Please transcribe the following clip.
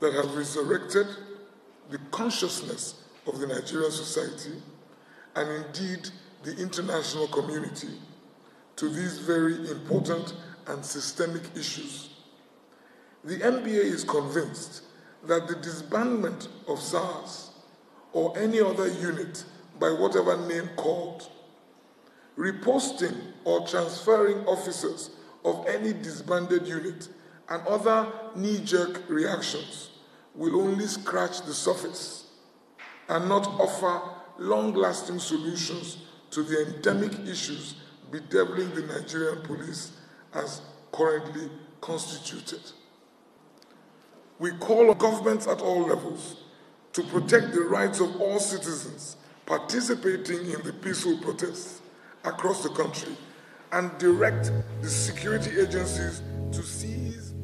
that have resurrected the consciousness of the Nigerian society and indeed the international community to these very important and systemic issues. The NBA is convinced that the disbandment of SARS or any other unit by whatever name called, reposting or transferring officers of any disbanded unit and other knee jerk reactions will only scratch the surface and not offer long lasting solutions to the endemic issues bedeviling the Nigerian police as currently constituted. We call on governments at all levels to protect the rights of all citizens participating in the peaceful protests across the country and direct the security agencies to seize